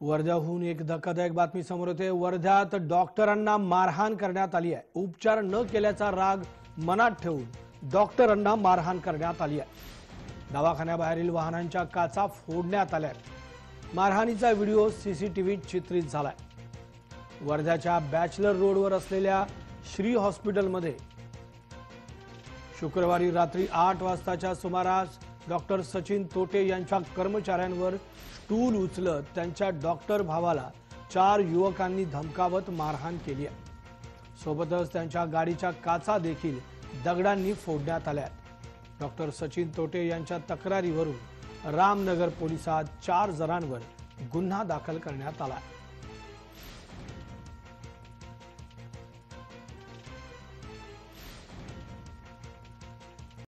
वर्ध्याहून एक धक्कादायक बातमी समोर येते. वर्ध्यात डॉक्टरांना मारहाण करण्यात आली आहे. उपचार न केल्याचा राग मनात ठेवून डॉक्टरांना मारहाण करण्यात आली आहे. दवाखान्याबाहेरील वाहनांच्या काचा फोडण्यात आल्या आहेत. मारहाणीचा व्हिडिओ सीसीटीव्हीत चित्रित झालाय. वर्ध्याच्या बॅचलर रोडवर असलेल्या श्री हॉस्पिटलमध्ये शुक्रवारी रात्री आठ वाजताच्या सुमारास डॉक्टर सचिन तोटे यांच्या कर्मचाऱ्यांवर स्टूल उचलत त्यांच्या डॉक्टर भावाला चार युवकांनी धमकावत मारहाण केली आहे. सोबतच त्यांच्या गाडीच्या काचा देखील दगडांनी फोडण्यात आल्या डॉक्टर सचिन तोटे यांच्या तक्रारीवरून रामनगर पोलिसात चार जणांवर गुन्हा दाखल करण्यात आला आहे.